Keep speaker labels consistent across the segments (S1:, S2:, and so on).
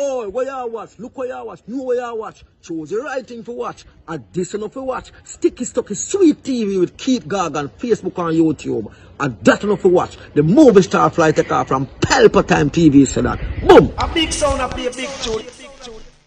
S1: Oh, where you watch, look where you watch, know where you watch. Choose the right thing to watch. And this enough to watch. Sticky Stucky Sweet TV with Keith Gorgan, Facebook and YouTube. And that enough to watch. The movie star fly take off from Palpatine TV so that. Boom!
S2: A big sound, a big, big tune.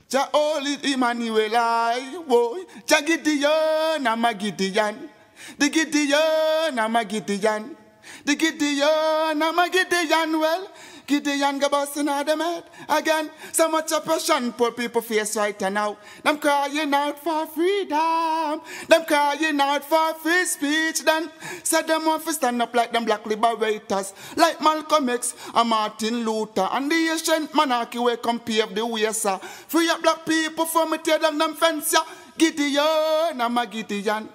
S3: Jah holy Emmanuel I, boy. Jah Gideon, I'm a Gideon. The Gideon, I'm a Gideon. The Gideon, I'm a Gideon. Well, Gideon go busting out them head again. So much oppression, poor people face right now. Them crying out for freedom. Them crying out for free speech. Then said them want to stand up like them black liberators, like Malcolm X and Martin Luther and the ancient monarchy where come pave the way, sir. Free up black people from it, tear down them fence, yeah. Gideon, I'm a Gideon.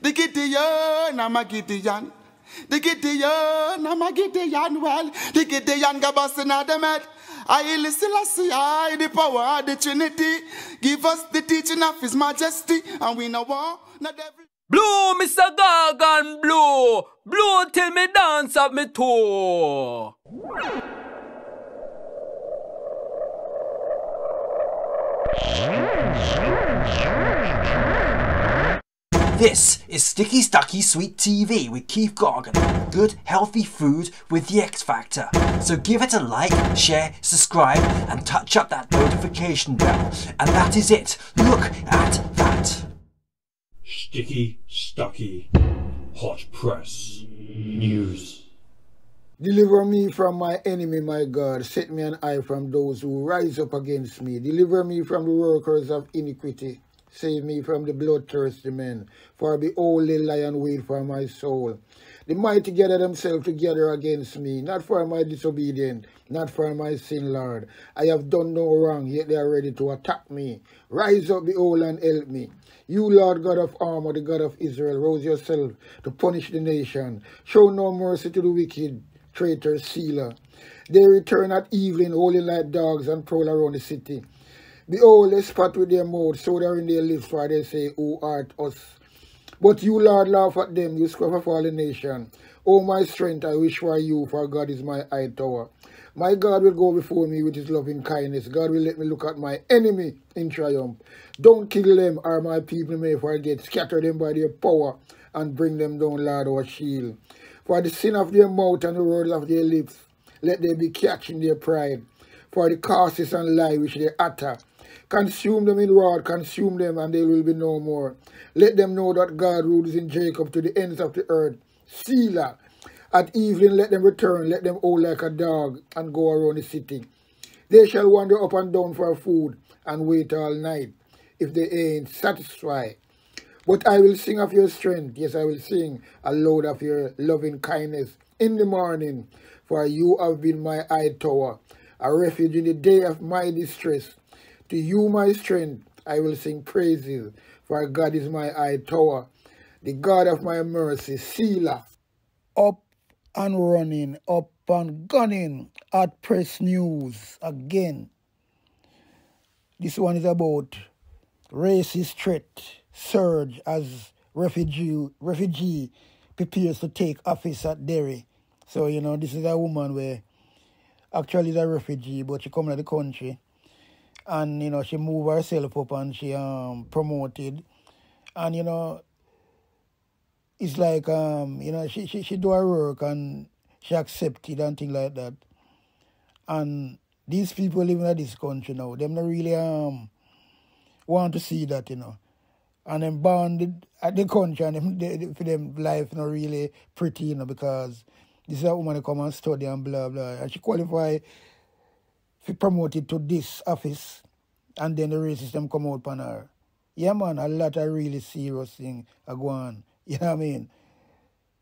S3: The Gideon, I'm a Gideon. The Gideon, I'm a Gideon, well, the Gideon them head. I listen, I the power of the Trinity. Give us the teaching of His Majesty, and we know war, not every.
S4: Blue, Mr. Gorgan, blue. Blue till me dance up me toe.
S5: This is Sticky Stucky Sweet TV with Keith Gorgan. Good, healthy food with the X Factor. So give it a like, share, subscribe, and touch up that notification bell. And that is it. Look at that.
S6: Sticky, stucky, hot press, news.
S7: Deliver me from my enemy, my God. Set me an eye from those who rise up against me. Deliver me from the workers of iniquity. Save me from the bloodthirsty men. For the lion wait for my soul. The mighty gather themselves together against me, not for my disobedience, not for my sin, Lord. I have done no wrong, yet they are ready to attack me. Rise up, behold, and help me. You, Lord God of armor, the God of Israel, rose yourself to punish the nation. Show no mercy to the wicked, traitor, sealer. They return at evening, holding like dogs, and prowl around the city. Behold, they spot with their mouth, so they're in their lips, for they say, Who art us? But you, Lord, laugh at them, you scruff of all the nation. O my strength, I wish for you, for God is my high tower. My God will go before me with his loving kindness. God will let me look at my enemy in triumph. Don't kill them, or my people may forget. Scatter them by their power, and bring them down, Lord, our shield. For the sin of their mouth and the words of their lips, let them be catched in their pride. For the curses and lie which they utter, Consume them in wrath, consume them, and they will be no more. Let them know that God rules in Jacob to the ends of the earth. Selah. At evening let them return, let them howl like a dog, and go around the city. They shall wander up and down for food, and wait all night, if they ain't satisfied. But I will sing of your strength, yes, I will sing aloud of your loving kindness in the morning, for you have been my high tower, a refuge in the day of my distress. To you, my strength, I will sing praises, for God is my high tower, the God of my mercy, Selah. Up and running, up and gunning at Press News again. This one is about racist threat surge as refugee refugee prepares to take office at Derry. So, you know, this is a woman where actually is a refugee, but she come to the country and you know she moved herself up and she um promoted. And you know it's like um you know she she, she do her work and she accepted and things like that. And these people living in this country now. Them not really um want to see that you know. And them born at the country and them, they, for them life not really pretty you know because this is a woman come and study and blah blah. And she qualify she promoted to this office and then the racist them come out upon her. Yeah, man, a lot of really serious thing are going on. You know what I mean?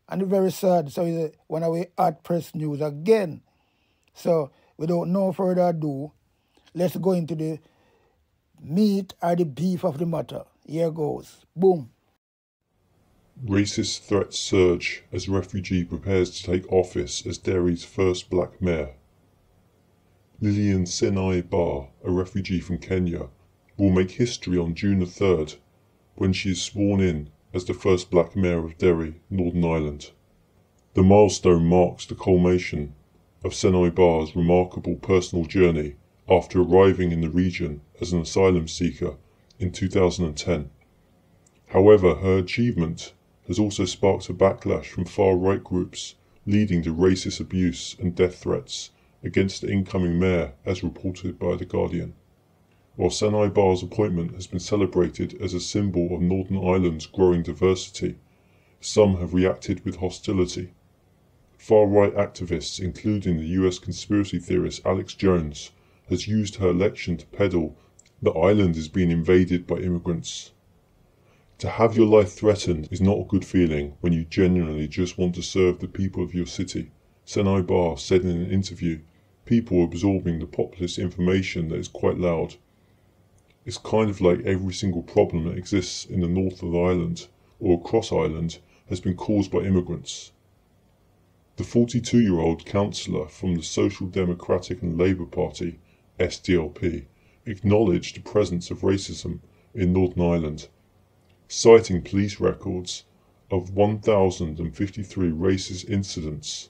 S7: And it's very sad. So it's when I we at press news again. So without no further ado, let's go into the meat or the beef of the matter. Here goes. Boom.
S8: Racist threats surge as refugee prepares to take office as Derry's first black mayor. Lilian Seenoi-Barr, a refugee from Kenya, will make history on June the 3rd when she is sworn in as the first black mayor of Derry, Northern Ireland. The milestone marks the culmination of Seenoi-Barr's remarkable personal journey after arriving in the region as an asylum seeker in 2010. However, her achievement has also sparked a backlash from far right groups, leading to racist abuse and death threats against the incoming mayor, as reported by The Guardian. While Seenoi-Barr's appointment has been celebrated as a symbol of Northern Ireland's growing diversity, some have reacted with hostility. Far right activists, including the US conspiracy theorist Alex Jones, has used her election to peddle the island is being invaded by immigrants. To have your life threatened is not a good feeling when you genuinely just want to serve the people of your city, Seenoi-Barr said in an interview. People absorbing the populist information that is quite loud. It's kind of like every single problem that exists in the north of Ireland or across Ireland has been caused by immigrants. The 42 year old councillor from the Social Democratic and Labour Party, SDLP, acknowledged the presence of racism in Northern Ireland, citing police records of 1,053 racist incidents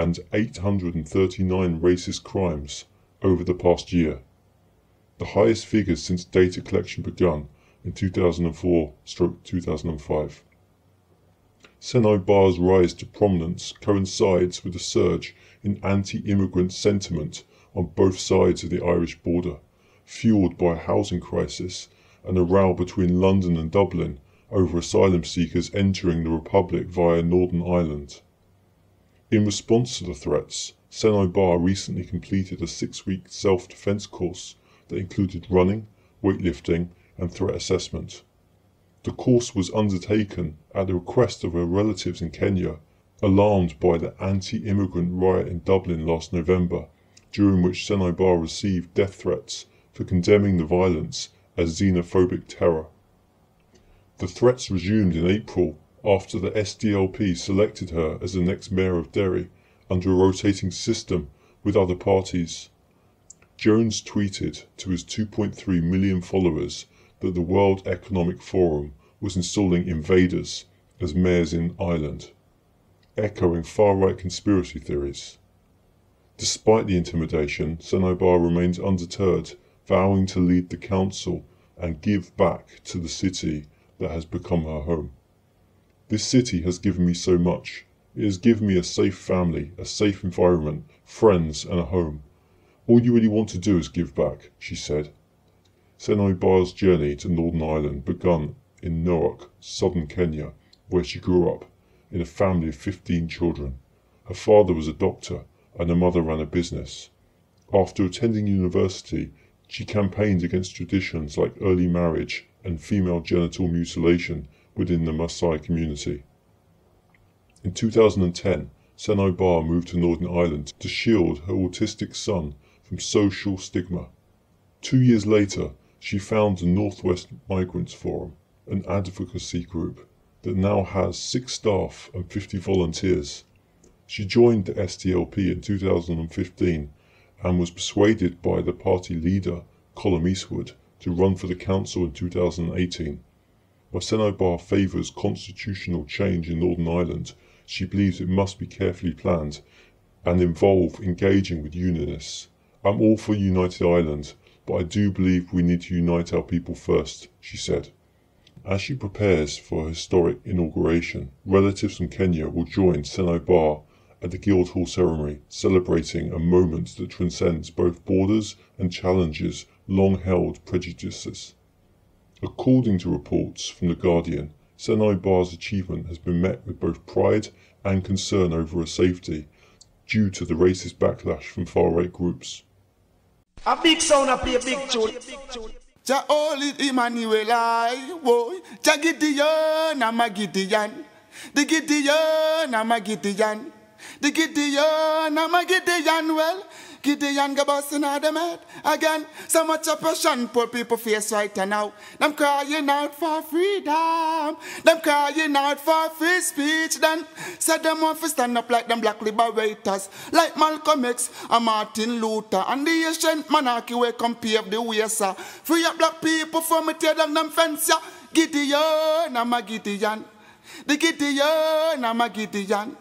S8: and 839 racist crimes over the past year, the highest figures since data collection begun in 2004-2005. Seenoi-Barr's rise to prominence coincides with a surge in anti-immigrant sentiment on both sides of the Irish border, fueled by a housing crisis and a row between London and Dublin over asylum seekers entering the Republic via Northern Ireland. In response to the threats, Seenoi-Barr recently completed a six-week self-defense course that included running, weightlifting, and threat assessment. The course was undertaken at the request of her relatives in Kenya, alarmed by the anti-immigrant riot in Dublin last November, during which Seenoi-Barr received death threats for condemning the violence as xenophobic terror. The threats resumed in April after the SDLP selected her as the next mayor of Derry under a rotating system with other parties. Jones tweeted to his 2.3 million followers that the World Economic Forum was installing invaders as mayors in Ireland, echoing far-right conspiracy theories. Despite the intimidation, Seenoi-Barr remains undeterred, vowing to lead the council and give back to the city that has become her home. This city has given me so much. It has given me a safe family, a safe environment, friends, and a home. All you really want to do is give back, she said. Seenoi-Barr's journey to Northern Ireland began in Narok, southern Kenya, where she grew up, in a family of 15 children. Her father was a doctor and her mother ran a business. After attending university, she campaigned against traditions like early marriage and female genital mutilation within the Maasai community. In 2010, Seenoi-Barr moved to Northern Ireland to shield her autistic son from social stigma. Two years later, she founded the Northwest Migrants Forum, an advocacy group that now has six staff and 50 volunteers. She joined the SDLP in 2015 and was persuaded by the party leader, Colm Eastwood, to run for the council in 2018. While Seenoi-Barr favours constitutional change in Northern Ireland, she believes it must be carefully planned and involve engaging with unionists. I'm all for United Ireland, but I do believe we need to unite our people first, she said. As she prepares for her historic inauguration, relatives from Kenya will join Seenoi-Barr at the Guildhall ceremony, celebrating a moment that transcends both borders and challenges long held prejudices. According to reports from The Guardian, Seenoi-Barr's achievement has been met with both pride and concern over her safety due to the racist backlash from far right groups.
S2: A big sound, I play a big tune.
S3: Jah holy Emmanuel, I woy. Jah Gideon, I'm a Gideon. The Gideon, I'm a Gideon. The Gideon, I'm a Gideon. Well, Gideon go busting out them head again. So much oppression poor people face right now. Them crying out for freedom. Them crying out for free speech. Then said them want to stand up like them black liberators, like Malcolm X and Martin Luther and the ancient monarchy where come pave the way, sir. Free up black people from me tear down them fence, yeah. Gideon, I'm a Gideon. The Gideon, I'm a Gideon.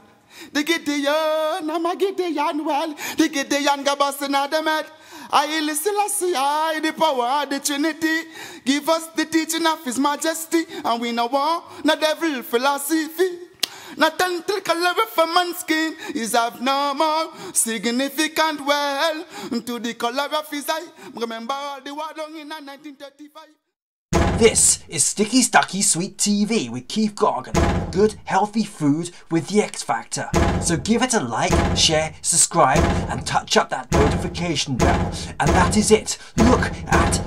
S3: The Gideon, I'm a Gideon, well, the Gideon them head I listen, I the power of the Trinity. Give us the teaching of His Majesty, and we know war, no devil philosophy. Not color of skin is abnormal, significant well to the color of his eye. Remember all the war done in 1935.
S5: This is Sticky Stucky Sweet TV with Keith Gorgan. Good, healthy food with the X Factor. So give it a like, share, subscribe, and touch up that notification bell. And that is it. Look at